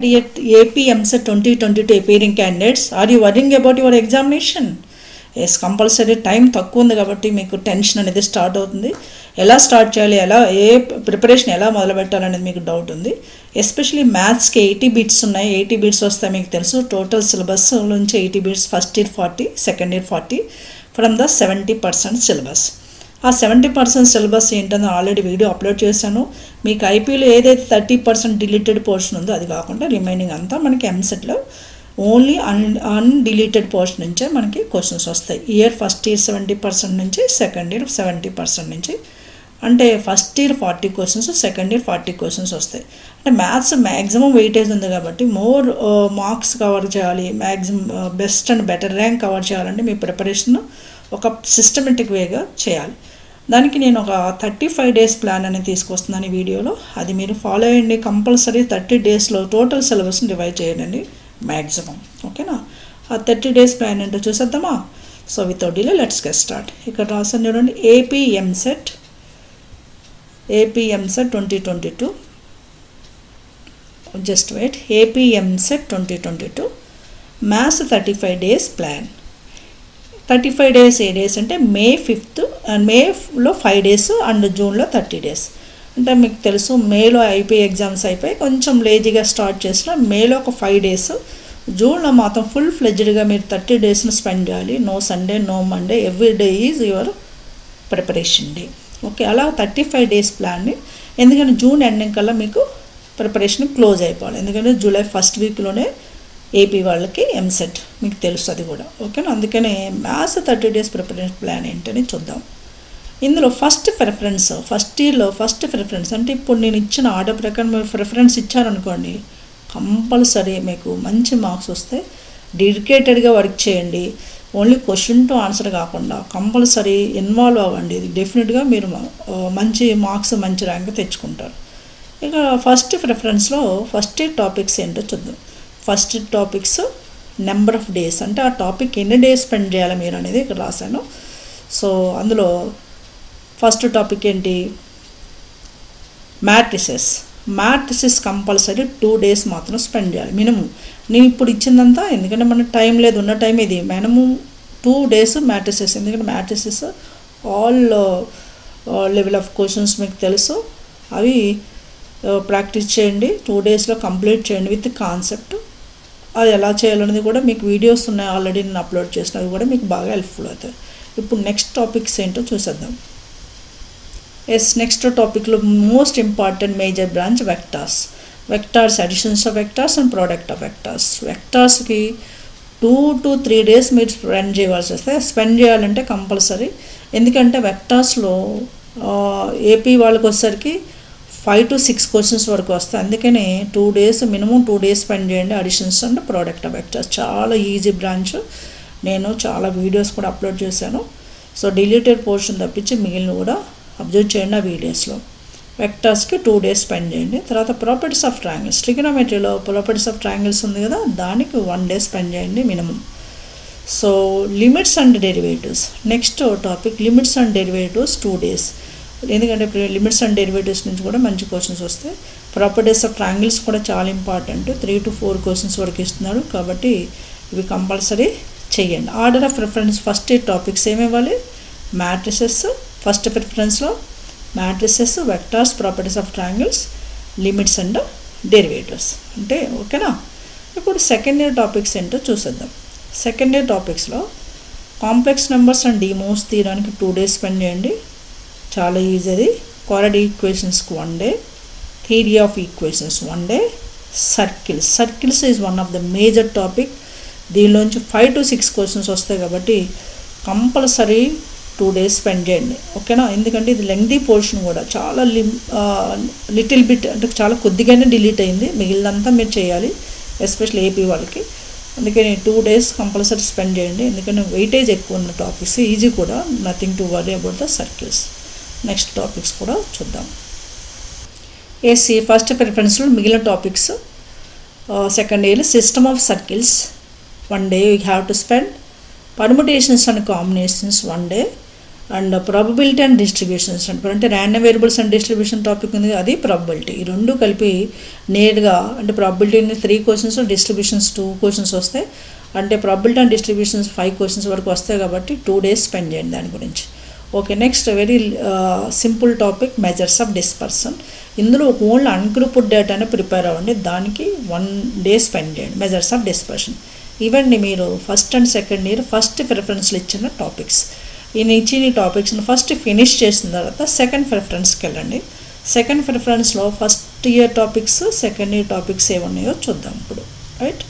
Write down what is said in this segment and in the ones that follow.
Dear AP MSET 2022 appearing candidates, are you worrying about your examination? Yes compulsory time తక్కువ ఉంది కాబట్టి మీకు tension అనేది స్టార్ట్ అవుతుంది. ఎలా స్టార్ట్ చేయాలి? ఎలా ఏ ప్రిపరేషన్ ఎలా మొదలు పెట్టాలనేది మీకు డౌట్ ఉంది. ఎస్పెషలీ మ్యాథ్స్కి ఎయిటీ బీట్స్ ఉన్నాయి. ఎయిటీ బీట్స్ వస్తాయి మీకు తెలుసు టోటల్ సిలబస్ నుంచి eighty bits first year forty second year forty from the seventy percent syllabus ఆ సెవెంటీ పర్సెంట్ సిలబస్ ఏంటని ఆల్రెడీ వీడియో అప్లోడ్ చేశాను. మీకు ఐపీలో ఏదైతే థర్టీ పర్సెంట్ డిలీటెడ్ పోర్షన్ ఉందో అది కాకుండా రిమైనింగ్ అంతా మనకి ఎంసెట్లో ఓన్లీ అన్ అన్డిలీటెడ్ పోర్షన్ నుంచే మనకి క్వశ్చన్స్ వస్తాయి. Year first year seventy percent నుంచి సెకండ్ ఇయర్ సెవెంటీ పర్సెంట్ నుంచి అంటే first year forty questions second year forty questions వస్తాయి. అంటే మ్యాథ్స్ మ్యాక్సిమం వెయిటేజ్ ఉంది కాబట్టి మోర్ మార్క్స్ కవర్ చేయాలి maximum best and better rank cover చేయాలంటే మీ ప్రిపరేషన్ ఒక సిస్టమేటిక్ వేగా చేయాలి. దానికి నేను ఒక థర్టీ ఫైవ్ డేస్ ప్లాన్ అనేది తీసుకొస్తున్నాను ఈ వీడియోలో. అది మీరు ఫాలో అయ్యండి కంపల్సరీ థర్టీ డేస్లో టోటల్ సిలబస్ని డివైడ్ చేయండి మ్యాక్సిమం ఓకేనా? ఆ థర్టీ డేస్ ప్లాన్ ఏంటో చూసేద్దామా? So without delay let's get start ఇక్కడ రాసాను చూడండి AP EAMCET AP EAMCET twenty twenty two just wait AP EAMCET twenty twenty two maths thirty five days plan thirty five days ఏ days అంటే May fifth and మేలో five days and జూన్లో thirty days అంటే మీకు తెలుసు మేలో అయిపోయి exams అయిపోయి కొంచెం లేజీగా స్టార్ట్ చేసిన మేలో ఒక ఫైవ్ డేస్ జూన్లో మాత్రం ఫుల్ ఫ్లెడ్జ్డ్గా మీరు థర్టీ డేస్ను స్పెండ్ చేయాలి. No Sunday no Monday every day is your preparation day okay అలా థర్టీ ఫైవ్ డేస్ ప్లాన్ని ఎందుకంటే జూన్ ఎండింగ్ కల్లా మీకు ప్రిపరేషన్ క్లోజ్ అయిపోవాలి. ఎందుకంటే జూలై ఫస్ట్ వీక్లోనే ఏపీ వాళ్ళకి ఎంసెట్ మీకు తెలుసు అది కూడా. ఓకేనా అందుకనే maths thirty days preparation plan ఏంటని చూద్దాం. ఇందులో ఫస్ట్ ప్రిఫరెన్స్ ఫస్ట్ ఇయర్లో ఫస్ట్ ప్రిఫరెన్స్ అంటే ఇప్పుడు నేను ఇచ్చిన ఆర్డర్ ప్రకారం మీరు ప్రిఫరెన్స్ ఇచ్చారనుకోండి కంపల్సరీ మీకు మంచి మార్క్స్ వస్తే డెడికేటెడ్గా వర్క్ చేయండి. ఓన్లీ క్వశ్చన్ టు ఆన్సర్ కాకుండా కంపల్సరీ ఇన్వాల్వ్ అవ్వండి. ఇది డెఫినెట్గా మీరు uh, మంచి మార్క్స్ మంచి ర్యాంక్ తెచ్చుకుంటారు. ఇక ఫస్ట్ ప్రిఫరెన్స్లో ఫస్ట్ ఇయర్ టాపిక్స్ ఏంటో చూద్దాం. First topics number of days అంటే ఆ టాపిక్ ఎన్ని డేస్ స్పెండ్ చేయాలి మీరు అనేది ఇక్కడ రాశాను. సో అందులో ఫస్ట్ టాపిక్ ఏంటి? Matrices matrices compulsory two days మాత్రం స్పెండ్ చేయాలి మినిమం నేను ఇప్పుడు ఇచ్చిందంతా ఎందుకంటే మనకు టైం లేదు ఉన్న టైం ఇది. మినిమం టూ డేస్ మ్యాట్రిసెస్ ఎందుకంటే matrices all level of questions మీకు తెలుసు. అవి uh, ప్రాక్టీస్ చేయండి. టూ డేస్లో కంప్లీట్ చేయండి విత్ కాన్సెప్ట్ అది ఎలా చేయాలనేది కూడా మీకు వీడియోస్ ఉన్నాయి ఆల్రెడీ నేను అప్లోడ్ చేసిన అవి కూడా మీకు బాగా హెల్ప్ఫుల్ అవుతాయి ఇప్పుడు నెక్స్ట్ టాపిక్స్ ఏంటో చూసేద్దాం. ఎస్ నెక్స్ట్ టాపిక్లో most important major branch vectors vectors additions of vectors and product of vectors వెక్టార్స్కి two to three days మీరు స్పెండ్ చేయవలసి వస్తే స్పెండ్ చేయాలంటే కంపల్సరీ ఎందుకంటే వెక్టార్స్లో ఏపీ వాళ్ళకి వచ్చేసరికి ఫైవ్ టు సిక్స్ క్వశ్చన్స్ వరకు వస్తాయి. అందుకనే two days minimum two days spend చేయండి. Additions and product of vectors చాలా ఈజీ బ్రాంచ్ నేను చాలా వీడియోస్ కూడా అప్లోడ్ చేశాను. సో డిలీటెడ్ పోర్షన్ తప్పించి మిగిలిన కూడా అబ్జర్వ్ చేయండి ఆ వీడియోస్లో వెక్టర్స్కి టూ డేస్ స్పెండ్ చేయండి. తర్వాత ప్రాపర్టీస్ ఆఫ్ ట్రాంగిల్స్ ట్రిగనోమెట్రీలో ప్రాపర్టీస్ ఆఫ్ ట్రాంగిల్స్ ఉంది కదా దానికి వన్ డే స్పెండ్ చేయండి minimum so limits and derivatives next topic limits and derivatives two days ఎందుకంటే లిమిట్స్ అండ్ డెరివేటివ్స్ నుంచి కూడా మంచి క్వశ్చన్స్ వస్తాయి. ప్రాపర్టీస్ ఆఫ్ ట్రాంగిల్స్ కూడా చాలా important three to four questions వరకు ఇస్తున్నాడు కాబట్టి ఇవి కంపల్సరీ చేయండి. Order of preference first topics ఏమి ఇవ్వాలి? Matrices first ప్రిఫరెన్స్లో matrices vectors properties of triangles limits and derivatives అంటే ఓకేనా ఇప్పుడు సెకండ్ ఇయర్ టాపిక్స్ ఏంటో చూసేద్దాం. Second year టాపిక్స్లో complex numbers and De Moivre's తీయడానికి టూ డేస్ స్పెండ్ చేయండి. చాలా ఈజీ అది. Quality ఈక్వేషన్స్కి one day theory of equations one day circles circles is one of the major topic దీనిలోంచి five to six questions వస్తాయి కాబట్టి compulsory two days spend చేయండి. ఓకేనా ఎందుకంటే ఇది లెంగ్దీ పోర్షన్ కూడా. చాలా లిమ్ లిటిల్ బిట్ అంటే చాలా కొద్దిగానే డిలీట్ అయింది. మిగిలినంతా మీరు చేయాలి. ఎస్పెషల్లీ ఏపీ వాళ్ళకి. అందుకని టూ డేస్ కంపల్సరీ స్పెండ్ చేయండి. ఎందుకంటే వెయిటేజ్ ఎక్కువ ఉన్న టాపిక్స్ ఈజీ కూడా. Nothing to worry about the circles next topics కూడా చూద్దాం. ఏసీ ఫస్ట్ ప్రిఫరెన్స్లో మిగిలిన topics second year system of circles one day you have to spend permutations and combinations one day and probability and distributions అంటారు అంటే random variables and distribution topic ఉంది అది probability ఈ రెండు కలిపి నేరుగా అంటే probability three questions distributions two questions వస్తాయి అంటే probability and distributions five questions వరకు వస్తాయి కాబట్టి టూ డేస్ స్పెండ్ చేయండి దాని గురించి. Okay next very simple topic measures of dispersion ఇందులో ఓన్లీ అన్గ్రూప్డ్ డేటానే ప్రిపేర్ అవ్వండి. దానికి వన్ డే స్పెండ్ చేయండి. మెజర్స్ ఆఫ్ డిస్పర్షన్ ఇవన్నీ మీరు first and second year first ప్రిఫరెన్స్లు ఇచ్చిన టాపిక్స్ ఈయన ఇచ్చిన టాపిక్స్ని ఫస్ట్ ఫినిష్ చేసిన తర్వాత సెకండ్ ప్రిఫరెన్స్కి వెళ్ళండి. Second ప్రిఫరెన్స్లో first year topics second year topics ఏమున్నాయో చూద్దాం ఇప్పుడు. Right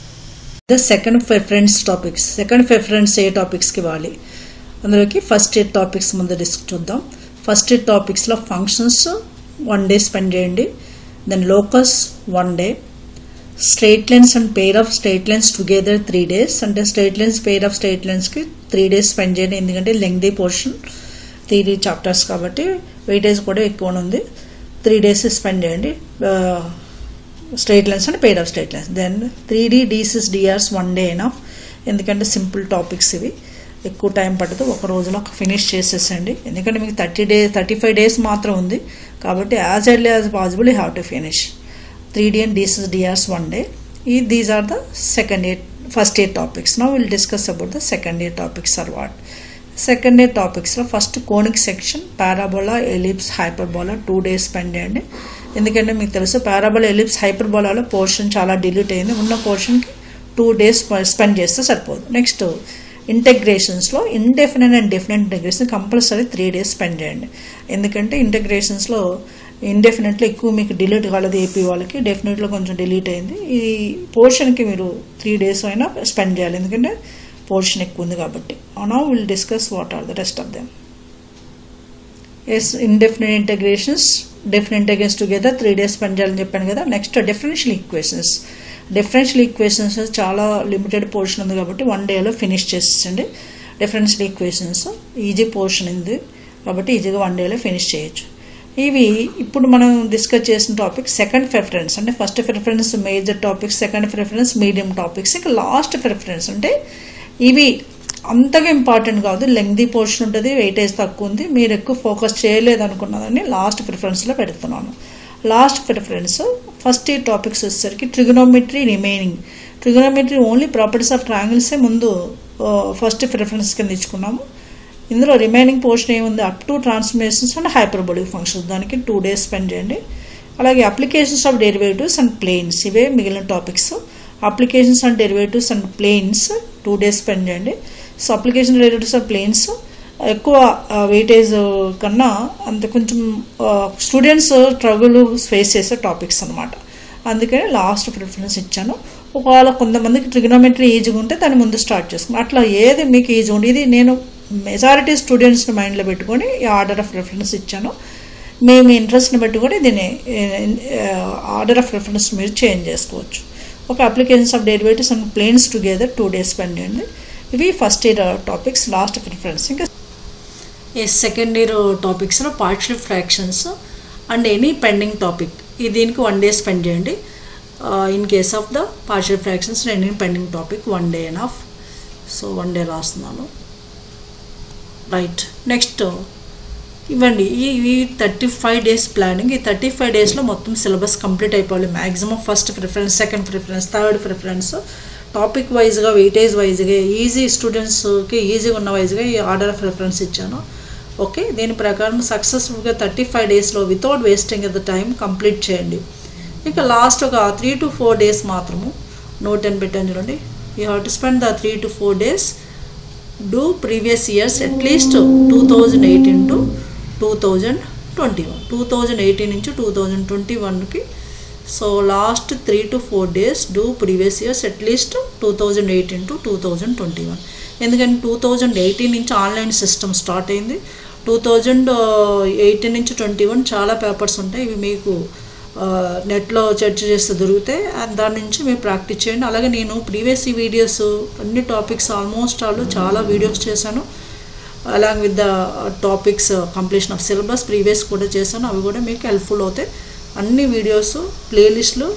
the second preference topics second preference ఏ టాపిక్స్కి ఇవ్వాలి? అందులోకి ఫస్ట్ ఎయిడ్ టాపిక్స్ ముందు డిస్క్ చూద్దాం. ఫస్ట్ ఎయిడ్ టాపిక్స్లో ఫంక్షన్స్ వన్ డే స్పెండ్ చేయండి. Then locus one day straight lines and pair of straight lines together three days అంటే straight lines pair of straight లైన్స్కి three days spend చేయండి. ఎందుకంటే lengthy portion three chapters కాబట్టి weightage కూడా ఎక్కువ ఉంది. Three days spend చేయండి. Straight lines and pair of straight lines then three D DCs DRs one day enough ఎందుకంటే simple topics ఇవి. ఎక్కువ టైం పట్టదు. ఒక రోజులో ఫినిష్ చేసేసండి ఎందుకంటే మీకు thirty day thirty five days మాత్రం ఉంది. కాబట్టి as early as possible you have to finish. Three D and DCs DRs one day. ఈ these are the second year first year topics. Now will discuss about the second year topics are what. Second year టాపిక్స్లో first conic section parabola ellipse hyperbola two days spend చేయండి. ఎందుకంటే మీకు తెలుసు parabola ellipse హైపర్బోలాలో portion చాలా delete అయింది. ఉన్న పోర్షన్కి two days spend చేస్తే సరిపోదు. Next ఇంటగ్రేషన్స్లో indefinite and definite integration compulsory three days spend చేయండి. ఎందుకంటే ఇంటగ్రేషన్స్లో ఇండెఫినెట్లో ఎక్కువ మీకు డిలీట్ కాలేదు ఏపీ వాళ్ళకి డెఫినెట్లో కొంచెం డిలీట్ అయింది. ఈ పోర్షన్కి మీరు త్రీ డేస్ అయినా స్పెండ్ చేయాలి. ఎందుకంటే పోర్షన్ ఎక్కువ ఉంది కాబట్టి. Now will discuss what are the rest of them as indefinite integrations definite integrations together three days spend చేయాలని చెప్పాను కదా. Next differential equations differential equations చాలా లిమిటెడ్ పోర్షన్ ఉంది కాబట్టి వన్ డేలో ఫినిష్ చేసేసండి. డిఫరెన్షియల్ ఈక్వేషన్స్ ఈజీ పోర్షన్ ఉంది కాబట్టి ఈజీగా వన్ డేలో ఫినిష్ చేయొచ్చు. ఇవి ఇప్పుడు మనం డిస్కస్ చేసిన టాపిక్ సెకండ్ ప్రిఫరెన్స్ అంటే first preference major topics second preference medium topics ఇక లాస్ట్ ప్రిఫరెన్స్ అంటే ఇవి అంతగా ఇంపార్టెంట్ కాదు లెంగ్దీ పోర్షన్ ఉంటుంది వెయిటేజ్ తక్కువ ఉంది మీరు ఎక్కువ ఫోకస్ చేయలేదు అనుకున్నదని లాస్ట్ ప్రిఫరెన్స్లో పెడుతున్నాను. లాస్ట్ ప్రిఫరెన్స్ ఫస్ట్ టాపిక్స్ వచ్చేసరికి trigonometry remaining. Trigonometry only properties of ట్రయాంగిల్సే ముందు ఫస్ట్ ప్రిఫరెన్స్ కింద ఇచ్చుకున్నాము. ఇందులో రిమైనింగ్ పోర్షన్ ఏముంది? Up to transformations and hyperbolic functions. దానికి టూ డేస్ స్పెండ్ చేయండి. అలాగే applications of derivatives and planes. ఇవే మిగిలిన topics. Applications and derivatives and planes two days spend చేయండి. So application derivatives of planes ఎక్కువ వెయిటేజ్ కన్నా అంత కొంచెం స్టూడెంట్స్ స్ట్రగుల్ ఫేస్ చేసే టాపిక్స్ అనమాట అందుకని లాస్ట్ ప్రిఫరెన్స్ ఇచ్చాను. ఒకవేళ కొంతమందికి ట్రిగ్నోమెట్రీ ఈజీగా ఉంటే దాన్ని ముందు స్టార్ట్ చేసుకున్నాను అట్లా ఏది మీకు ఈజీ ఉంది ఇది నేను మెజారిటీ స్టూడెంట్స్ని మైండ్లో పెట్టుకొని ఈ ఆర్డర్ ఆఫ్ రిఫరెన్స్ ఇచ్చాను. మేము ఇంట్రెస్ట్ని పెట్టుకొని దీన్ని ఆర్డర్ ఆఫ్ రిఫరెన్స్ మీరు చేంజ్ చేసుకోవచ్చు. ఒక applications of derivatives and planes together two days spend చేయండి. ఇవి first year topics last preference ఇంకా ఈ second year టాపిక్స్లో partial fractions and any pending topic ఈ దీనికి వన్ డే స్పెండ్ చేయండి. In case of the partial fractions any pending topic one day and of so one day రాస్తున్నాను. Right next ఇవ్వండి. ఈ ఈ thirty five days planning ఈ thirty five డేస్లో మొత్తం సిలబస్ కంప్లీట్ అయిపోవాలి. Maximum first preference second preference third preference topic వైజ్గా weightage వైజ్గా ఈజీ స్టూడెంట్స్కి ఈజీగా ఉన్న వైజ్గా ఈ ఆర్డర్ ఆఫ్ ఇచ్చాను. ఓకే దీని ప్రకారం సక్సెస్ఫుల్గా థర్టీ ఫైవ్ డేస్లో without wasting the time complete చేయండి. ఇక లాస్ట్ ఒక త్రీ టు ఫోర్ డేస్ మాత్రము. నోట్ అని పెట్టాను చూడండి. You have to spend the three to four days do previous years at least two thousand eighteen to two thousand twenty one two thousand eighteen నుంచి two thousand twenty వన్కి so last three to four days do previous years at least two thousand eighteen to two thousand twenty one ఎందుకంటే two thousand eighteen నుంచి online system start అయింది. Two thousand eighteen నుంచి twenty one చాలా papers ఉంటాయి. ఇవి మీకు నెట్లో చర్చ చేస్తే దొరికితే దాని నుంచి మీరు ప్రాక్టీస్ చేయండి. అలాగే నేను ప్రీవియస్ వీడియోస్ అన్ని టాపిక్స్ ఆల్మోస్ట్ ఆల్ చాలా వీడియోస్ చేశాను. Along with the topics completion of syllabus previous కూడా చేశాను. అవి కూడా మీకు హెల్ప్ఫుల్ అవుతాయి. అన్ని వీడియోస్ ప్లేలిస్ట్లు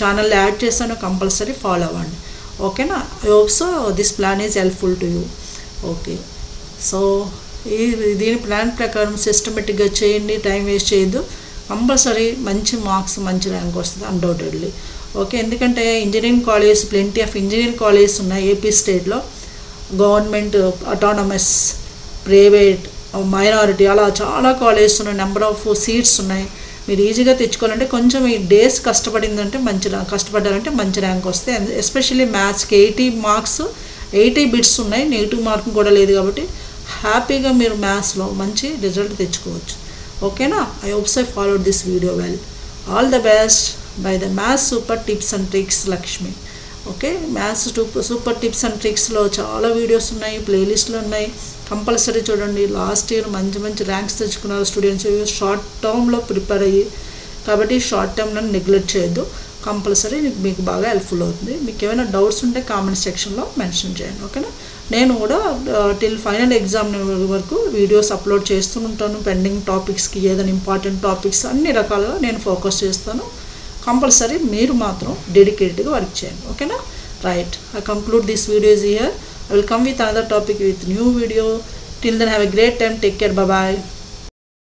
ఛానల్ యాడ్ చేశాను. కంపల్సరీ ఫాలో అవ్వండి. ఓకేనా I hope so this plan is helpful to you okay so ఈ దీని ప్లాన్ ప్రకారం సిస్టమేటిక్గా చేయండి టైం వేస్ట్ చేయొద్దు. కంపల్సరీ మంచి మార్క్స్ మంచి ర్యాంక్ వస్తుంది అన్డౌటెడ్లీ ఓకే ఎందుకంటే engineering college plenty of engineering colleges ఉన్నాయి ఏపీ స్టేట్లో. గవర్నమెంట్ అటానమస్ ప్రైవేట్ మైనారిటీ అలా చాలా కాలేజెస్ ఉన్నాయి నెంబర్ ఆఫ్ సీట్స్ ఉన్నాయి. మీరు ఈజీగా తెచ్చుకోవాలంటే కొంచెం ఈ డేస్ కష్టపడిందంటే మంచి కష్టపడ్డారంటే మంచి ర్యాంక్ వస్తాయి. ఎస్పెషల్లీ మ్యాథ్స్కి ఎయిటీ మార్క్స్ ఎయిటీ బిట్స్ ఉన్నాయి. నెగిటివ్ మార్కింగ్ కూడా లేదు కాబట్టి హ్యాపీగా మీరు మ్యాథ్స్లో మంచి రిజల్ట్ తెచ్చుకోవచ్చు. ఓకేనా I hopes I follow this video well all the best bye the maths super tips and tricks Lakshmi okay maths super tips and ట్రిక్స్లో చాలా వీడియోస్ ఉన్నాయి ప్లేలిస్ట్లు ఉన్నాయి. కంపల్సరీ చూడండి. లాస్ట్ ఇయర్ మంచి మంచి ర్యాంక్స్ తెచ్చుకున్నారు స్టూడెంట్స్ షార్ట్ టర్మ్లో ప్రిపేర్ అయ్యి. కాబట్టి షార్ట్ టర్మ్లో నెగ్లెక్ట్ చేయొద్దు. కంపల్సరీ మీకు బాగా హెల్ప్ఫుల్ అవుతుంది. మీకు ఏమైనా డౌట్స్ ఉంటే కామెంట్ సెక్షన్లో మెన్షన్ చేయండి ఓకేనా నేను కూడా టిల్ ఫైనల్ ఎగ్జామ్ వరకు వీడియోస్ అప్లోడ్ చేస్తూ ఉంటాను. పెండింగ్ టాపిక్స్కి ఏదైనా ఇంపార్టెంట్ టాపిక్స్ అన్ని రకాలుగా నేను ఫోకస్ చేస్తాను. కంపల్సరీ మీరు మాత్రం డెడికేటెడ్గా వర్క్ చేయండి ఓకేనా right I conclude this videos year I will come with another topic with new video till then have a great time take care bye